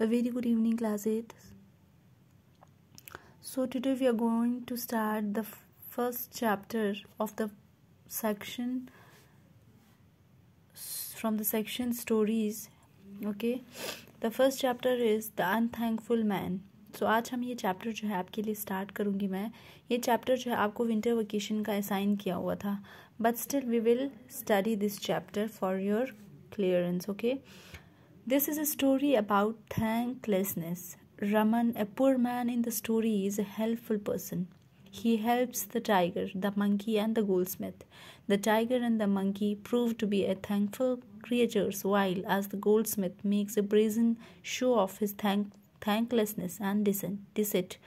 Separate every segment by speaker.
Speaker 1: A very good evening, class 8. So, today we are going to start the first chapter of the section from the section stories. Okay, the first chapter is The Unthankful Man. So so, आज हम ये chapter जो है आपके लिए start करूँगी मैं ये चैप्टर जो है आपको विंटर वेकेशन का असाइन किया हुआ था but still we will study this chapter for your clearance okay This is a story about thanklessness. Raman, a poor man in the story, is a helpful person. He helps the tiger, the monkey, and the goldsmith. The tiger and the monkey prove to be a thankful creatures, while as the goldsmith makes a brazen show of his thank- thanklessness and deceit.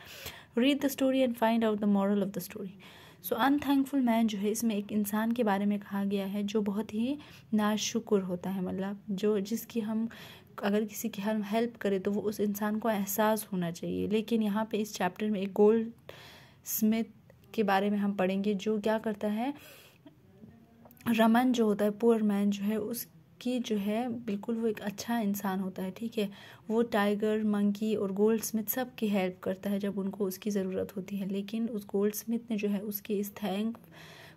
Speaker 1: Read the story and find out the moral of the story. So unthankful man जो है, इसमें एक इंसान के बारे में कहा गया है, जो बहुत ही नाशुक्र होता है मतलब जो जिसकी हम, अगर किसी की हम हेल्प करें तो वो उस इंसान को एहसास होना चाहिए। लेकिन यहाँ पे इस चैप्टर में एक गोल्ड स्मिथ के बारे में हम पढ़ेंगे, जो क्या करता है, रमन जो होता है पुअर मैन जो है, उस कि जो है, बिल्कुल वो एक अच्छा इंसान होता है, ठीक है? वो टाइगर मंकी और गोल्ड स्मिथ सब की हेल्प करता है जब उनको उसकी ज़रूरत होती है। लेकिन उस गोल्ड स्मिथ ने जो है, उसके इस थैंक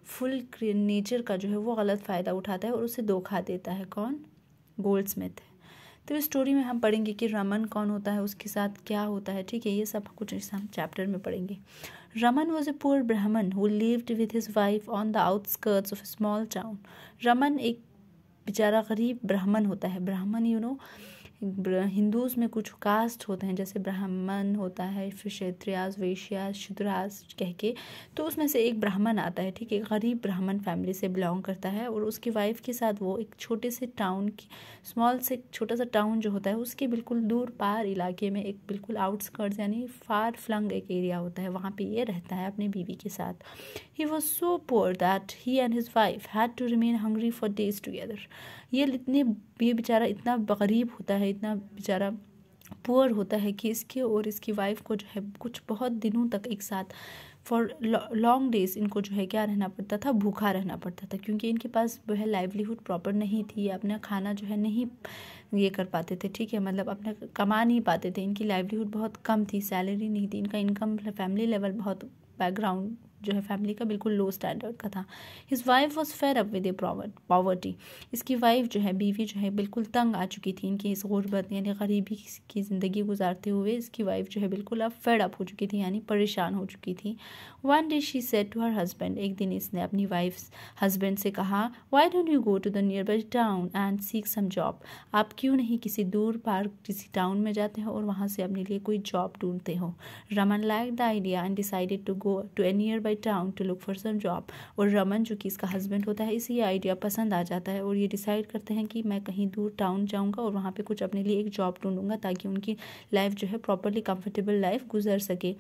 Speaker 1: फुल नेचर का जो है, वो गलत फ़ायदा उठाता है और उसे धोखा देता है। कौन? गोल्ड स्मिथ तो इस स्टोरी में हम पढ़ेंगे कि रमन कौन होता है, उसके साथ क्या होता है, ठीक है? ये सब कुछ इस हम चैप्टर में पढ़ेंगे। Raman was a poor Brahmin who lived with his wife on the outskirts of a small town Raman एक बेचारा गरीब ब्राह्मण होता है। ब्राह्मण यू नो हिंदूज़ में कुछ कास्ट होते हैं, जैसे ब्राह्मण होता है फिर क्षत्रियास वैश्यास शुद्रास कह के तो उसमें से एक ब्राह्मण आता है, ठीक है? गरीब ब्राह्मण फैमिली से बिलोंग करता है और उसकी वाइफ के साथ वो एक छोटे से टाउन की स्मॉल से छोटा सा टाउन जो होता है, उसके बिल्कुल दूर पार इलाके में एक बिल्कुल आउटस्कर्ट्स यानी फार फ्लंग एक एरिया होता है, वहाँ पे ये रहता है अपनी बीवी के साथ। He was so poor that he and his wife had to remain hungry for days together ये इतने ये बेचारा इतना गरीब होता है, इतना बेचारा पुअर होता है कि इसके और इसकी वाइफ को जो है कुछ बहुत दिनों तक एक साथ फॉर लॉन्ग डेज़ इनको जो है क्या रहना पड़ता था? भूखा रहना पड़ता था क्योंकि इनके पास जो है लाइवलीहुड प्रॉपर नहीं थी, अपना खाना जो है नहीं ये कर पाते थे, ठीक है? मतलब अपना कमा नहीं पाते थे, इनकी लाइवलीहुड बहुत कम थी सैलरी नहीं थी, इनका इनकम फैमिली लेवल बहुत बैकग्राउंड जो है फैमिली का बिल्कुल लो स्टैंडर्ड का था। His wife was fed up with poverty इसकी वाइफ जो है, बीवी जो है, बिल्कुल तंग आ चुकी थी इनकी इस गुर्बत यानी गरीबी की ज़िंदगी गुजारते हुए इसकी वाइफ जो है, बिल्कुल अब फेड अप हो चुकी थी, यानी परेशान हो चुकी थी। One day she said to her husband एक दिन इसने अपनी वाइफ हस्बैंड से कहा why don't you go to the nearby town and seek some job आप क्यों नहीं किसी दूर पार किसी टाउन में जाते हो और वहाँ से अपने लिए कोई जॉब ढूंढते हो? Raman like the idea and decided to go to a nearby town to look for some job और रमन जो कि इसका हस्बैंड होता है, इसी आइडिया पसंद आ जाता है और ये डिसाइड करते हैं कि मैं कहीं दूर टाउन जाऊँगा और वहाँ पे कुछ अपने लिए एक जॉब ढूंढूँगा ताकि उनकी लाइफ जो है प्रॉपरली कंफर्टेबल लाइफ गुजर सके।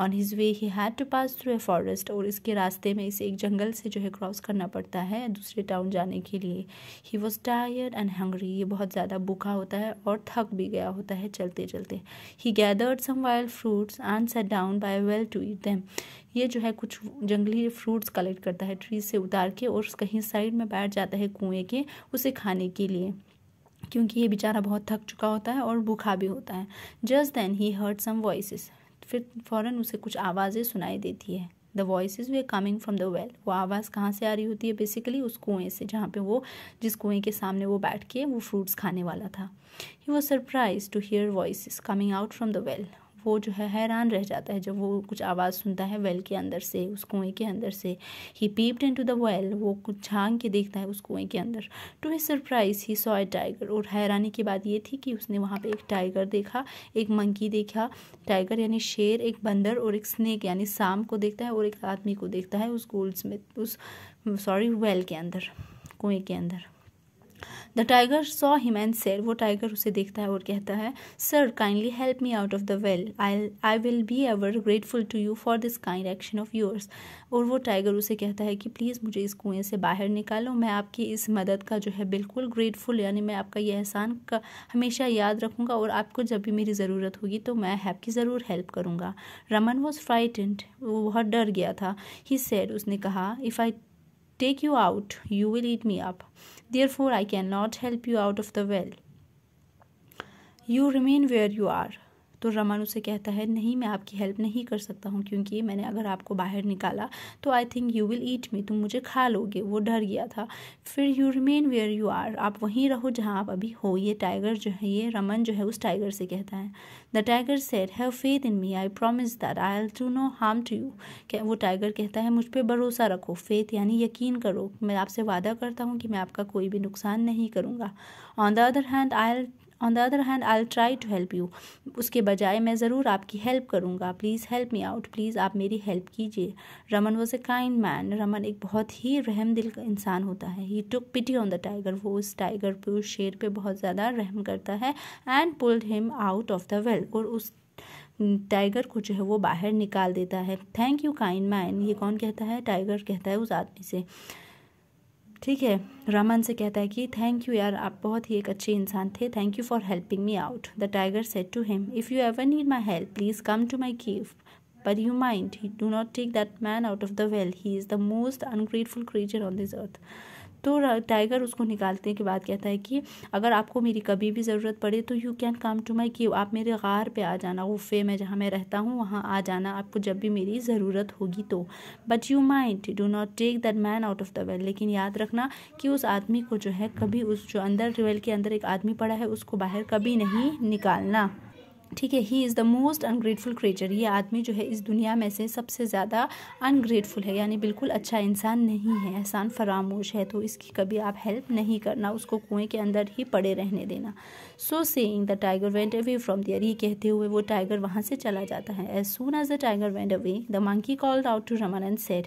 Speaker 1: On his way he had to pass through a forest और इसके रास्ते में इसे एक जंगल से जो है क्रॉस करना पड़ता है दूसरे टाउन जाने के लिए। He was tired and hungry ये बहुत ज़्यादा भूखा होता है और थक भी गया होता है चलते चलते he gathered some wild fruits and sat down by well to eat them ये जो है कुछ जंगली फ्रूट्स कलेक्ट करता है ट्री से उतार के और कहीं साइड में बैठ जाता है कुएँ के उसे खाने के लिए। क्योंकि ये बेचारा बहुत थक चुका होता है और भूखा भी होता है। Just then he heard some voices फिर फ़ौरन उसे कुछ आवाज़ें सुनाई देती है। The voice were coming from the well वो आवाज़ कहाँ से आ रही होती है? बेसिकली उस कुएँ से, जहाँ पे वो, जिस कुएँ के सामने वो बैठ के वो फ्रूट्स खाने वाला था। He was surprise to hear voice coming out from the well वो जो है हैरान रह जाता है जब वो कुछ आवाज़ सुनता है वेल के अंदर से, उस कुएँ के अंदर से। He peeped into the well वो कुछ झाँक के देखता है उस कुएँ के अंदर। To his surprise he saw a tiger और हैरानी की बात ये थी कि उसने वहाँ पर एक टाइगर देखा, एक मंकी देखा। टाइगर यानी शेर, एक बंदर और एक स्नेक यानी सांप को देखता है और एक आदमी को देखता है उस गोल्ड में, उस सॉरी वेल के अंदर, कुएँ के अंदर। The tiger saw him and said वो टाइगर उसे देखता है और कहता है sir kindly help me out of the well I I will be ever grateful to you for this kind action of yours और वो टाइगर उसे कहता है कि प्लीज़ मुझे इस कुएँ से बाहर निकालो। मैं आपकी इस मदद का जो है बिल्कुल ग्रेटफुल यानी मैं आपका ये एहसान का हमेशा याद रखूँगा और आपको जब भी मेरी ज़रूरत होगी तो मैं आपकी ज़रूर हेल्प करूँगा. रमन वॉज़ फ्राइटेंड वो बहुत डर गया था। ही सेड उसने कहा if I take you out, you will eat me up. Therefore, I cannot help you out of the well. You remain where you are. तो रमन उसे कहता है, नहीं, मैं आपकी हेल्प नहीं कर सकता हूँ, क्योंकि मैंने अगर आपको बाहर निकाला तो I think you will eat me तुम मुझे खा लोगे। वो डर गया था। फिर you remain where you are आप वहीं रहो जहाँ आप अभी हो। ये टाइगर जो है, ये रमन जो है, उस टाइगर से कहता है। The tiger said have faith in me I promise that I'll do no harm to you वो टाइगर कहता है, मुझ पर भरोसा रखो फेथ यानी यकीन करो। मैं आपसे वादा करता हूँ कि मैं आपका कोई भी नुकसान नहीं करूँगा। On the other hand I on the other hand I try to help you उसके बजाय मैं ज़रूर आपकी हेल्प करूँगा। Please help me out please आप मेरी हेल्प कीजिए। Raman was a kind man Raman एक बहुत ही रहम दिल का इंसान होता है। He took pity on the tiger वो उस टाइगर पे, उस शेर पे बहुत ज़्यादा रहम करता है and pulled him out of the well और उस टाइगर को जो है वो बाहर निकाल देता है। थैंक यू काइंड मैन ये कौन कहता है? टाइगर कहता है उस आदमी से। ठीक है? रमन से कहता है कि थैंक यू यार, आप बहुत ही एक अच्छे इंसान थे। Thank you for helping me out the tiger said to him if you ever need my help please come to my cave but you mind do not take that man out of the well he is the most ungrateful creature on this earth तो tiger उसको निकालने के बाद कहता है कि अगर आपको मेरी कभी भी ज़रूरत पड़े तो you can come to my cave आप मेरे गार पे आ जाना, गुफ़े में जहाँ मैं रहता हूँ, वहाँ आ जाना आपको जब भी मेरी ज़रूरत होगी तो. But you mind do not take that man out of the well लेकिन याद रखना कि उस आदमी को जो है कभी उस जो अंदर वेल के अंदर एक आदमी पड़ा है, उसको बाहर कभी नहीं निकालना. ठीक है he is the most ungrateful creature ये आदमी जो है इस दुनिया में से सबसे ज़्यादा अनग्रेटफुल है, यानी बिल्कुल अच्छा इंसान नहीं है, एहसान फरामोश है तो इसकी कभी आप हेल्प नहीं करना, उसको कुएँ के अंदर ही पड़े रहने देना। So saying the tiger went away from there ये कहते हुए वो टाइगर वहाँ से चला जाता है। As soon as the tiger went away the monkey called out to Raman and said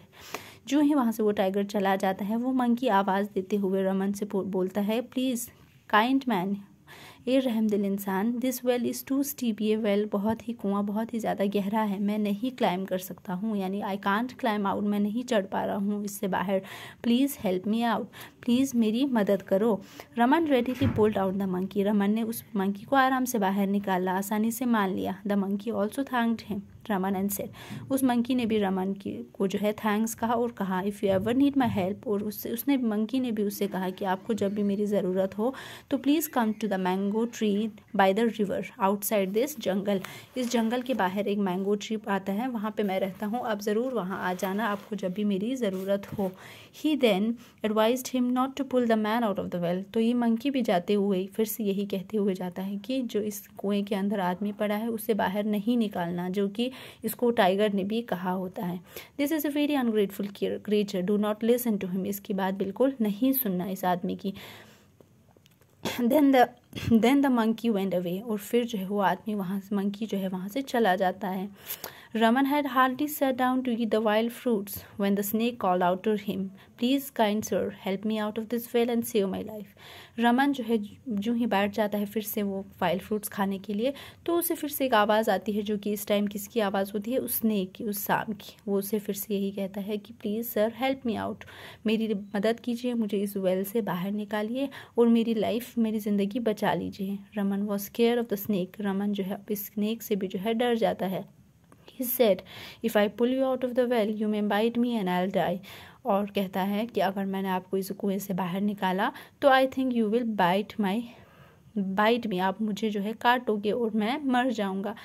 Speaker 1: जो ही वहाँ से वो टाइगर चला जाता है, वो मंकी आवाज़ देते हुए रमन से बोलता है प्लीज़ काइंड मैन ए रहम दिल इंसान this well is too steep ये वेल बहुत ही कुआँ, बहुत ही ज़्यादा गहरा है, मैं नहीं क्लाइम कर सकता हूँ, यानी आई कांट क्लाइम आउट मैं नहीं चढ़ पा रहा हूँ इससे बाहर। Please help me out please मेरी मदद करो। Raman ready readily pulled out the monkey Raman ने उस मंकी को आराम से बाहर निकाला, आसानी से मान लिया। The monkey also thanked him Raman and said उस मंकी ने भी रमन की को जो है थैंक्स कहा और कहा if you ever need my help और उससे उसने मंकी ने भी उससे कहा कि आपको जब भी मेरी ज़रूरत हो तो please come to the mango tree by the river outside this jungle इस जंगल के बाहर एक मैंगो ट्री आता है, वहाँ पर मैं रहता हूँ। आप ज़रूर वहाँ आ जाना, आपको जब भी मेरी ज़रूरत हो। He then advise him not to pull the man out of the well तो ये मंकी भी जाते हुए, फिर से यही कहते हुए जाता है कि जो इस कुएँ के अंदर आदमी पड़ा है, उसे बाहर नहीं निकालना, जो कि इसको टाइगर ने भी कहा होता है। This is a very ungrateful creature do not listen to him इसकी बात बिल्कुल नहीं सुनना इस आदमी की। Then the then the monkey went away और फिर जो है वो आदमी वहाँ से मंकी जो है वहाँ से चला जाता है। Raman had hardly sat down to eat the wild fruits when the snake called out to him, Please, kind sir, help me out of this well and save my life. Raman जो है जो ही बैठ जाता है फिर से वो वाइल्ड फ्रूट्स खाने के लिए तो उसे फिर से एक आवाज़ आती है जो कि इस टाइम किसकी आवाज़ होती है? उस स्नेक की उस सांप की। वो उसे फिर से यही कहता है कि please sir help me out मेरी मदद कीजिए मुझे इस वेल से बाहर निकालिए और मेरी लाइफ मेरी ज़िंदगी बचा लीजिए. Raman was scared of the snake Raman जो है अब इस स्नेक से भी जो है डर जाता है। He said if I pull you out of the well you may bite me and I die और कहता है कि अगर मैंने आपको इस कुएँ से बाहर निकाला तो I think you will bite my bite me आप मुझे जो है काटोगे और मैं मर जाऊँगा।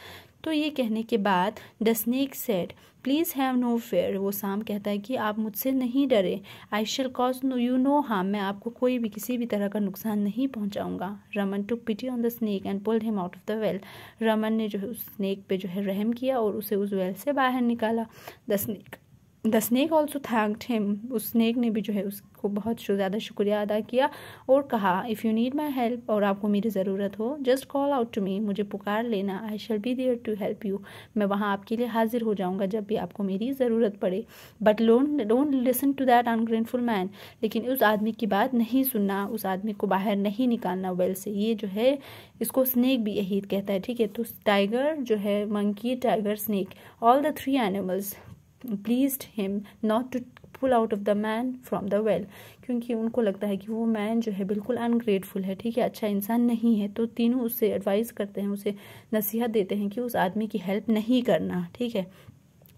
Speaker 1: तो ये कहने के बाद the snake said please have no fear. वो साम कहता है कि आप मुझसे नहीं डरे। I shall cause no you no harm मैं आपको कोई भी, किसी भी तरह का नुकसान नहीं पहुंचाऊँगा। Raman took pity on the snake and pulled him out of the well Raman ने जो है उस स्नेक पे जो है रहम किया और उसे उस वेल से बाहर निकाला। The snake the snake also thanked him उस स्नैक ने भी जो है उसको बहुत ज़्यादा शुक्रिया अदा किया और कहा if you need my help और आपको मेरी ज़रूरत हो just call out to me मुझे पुकार लेना. I shall be there to help you मैं वहाँ आपके लिए हाजिर हो जाऊँगा जब भी आपको मेरी ज़रूरत पड़े. But lone don't listen to that ungrateful man लेकिन उस आदमी की बात नहीं सुनना, उस आदमी को बाहर नहीं निकालना वेल से। ये जो है, इसको स्नैक भी यही कहता है, ठीक है? तो टाइगर जो है monkey tiger snake all the three animals please him not to pull out of the man from the well क्योंकि उनको लगता है कि वो मैन जो है बिल्कुल अनग्रेटफुल है, ठीक है? अच्छा इंसान नहीं है तो तीनों उससे एडवाइस करते हैं, उसे नसीहत देते हैं कि उस आदमी की हेल्प नहीं करना, ठीक है?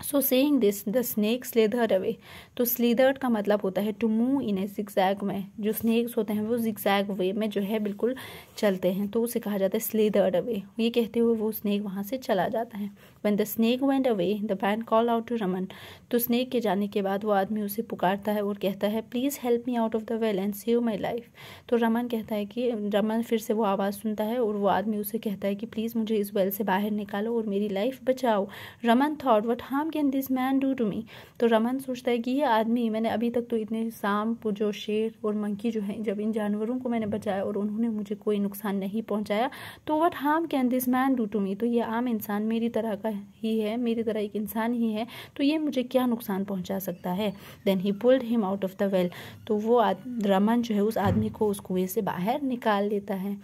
Speaker 1: So saying this the snake slithered away तो स्लीदर्ड का मतलब होता है to move in a zigzag में। जो स्नेक्स होते हैं, वो जिक्जैग वे में जो है बिल्कुल चलते हैं। तो उसे कहा जाता है स्लीदर्ड अवे ये कहते हुए वो स्नेक वहाँ से चला जाता है। When the snake went away the man call out to Raman तो स्नेक के जाने के बाद वो आदमी उसे पुकारता है और कहता है please help me out of the well and save my life तो रमन कहता है कि रमन फिर से वो आवाज़ सुनता है और वो आदमी उसे कहता है कि प्लीज़ मुझे इस वेल से बाहर निकालो और मेरी लाइफ बचाओ। Raman thought what harm can this man do to me तो रमन सोचता है कि ये आदमी, मैंने अभी तक तो इतने सांप, जो शेर और मंकी जो है, जब इन जानवरों को मैंने बचाया और उन्होंने मुझे कोई नुकसान नहीं पहुँचाया तो what harm can this man do to me तो ये आम इंसान मेरी तरह का ही है, मेरी तरह एक इंसान ही है तो ये मुझे क्या नुकसान पहुँचा सकता है? Then he pulled him out of the well तो वो रमन जो है उस आदमी को उस कुएँ से बाहर निकाल लेता है।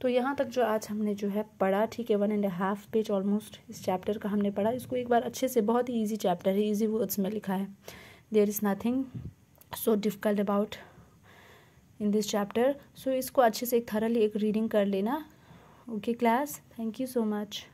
Speaker 1: तो यहाँ तक जो आज हमने जो है पढ़ा, ठीक है one and half page almost इस चैप्टर का हमने पढ़ा। इसको एक बार अच्छे से, बहुत ही ईजी चैप्टर है ईजी वर्ड्स में लिखा है। There is nothing so difficult about in this chapter so इसको अच्छे से एक थरली एक रीडिंग कर लेना। Okay class thank you so much